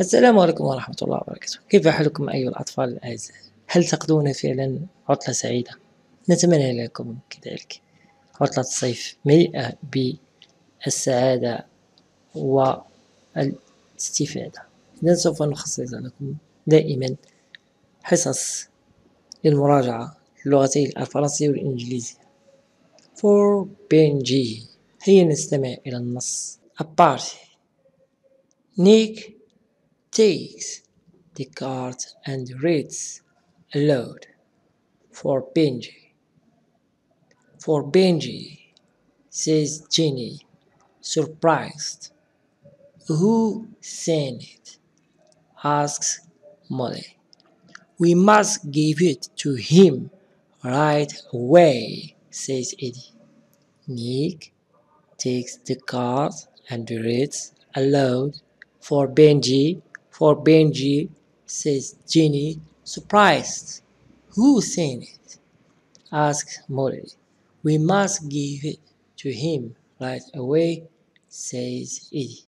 السلام عليكم ورحمة الله وبركاته. كيف حالكم أيها الأطفال الأعزاء؟ هل تقضون فعلا عطلة سعيدة؟ نتمنى لكم كذلك. عطلة الصيف مليئة بالسعادة والاستفادة. إذا سوف نخصص لكم دائما حصص للمراجعة اللغتين الفرنسية والإنجليزية. For بنجي هيا نستمع إلى النص. A party Nick takes the card and reads aloud for Benji. For Benji, says Jenny, surprised. Who sent it? asks Molly. We must give it to him right away, says Eddie. Nick takes the card and reads aloud for Benji for Benji, says Jenny, surprised. Who sent it? asks Molly. We must give it to him right away, says Eddie.